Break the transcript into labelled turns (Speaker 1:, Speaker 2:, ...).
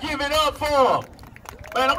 Speaker 1: give it up for him. Man, I'm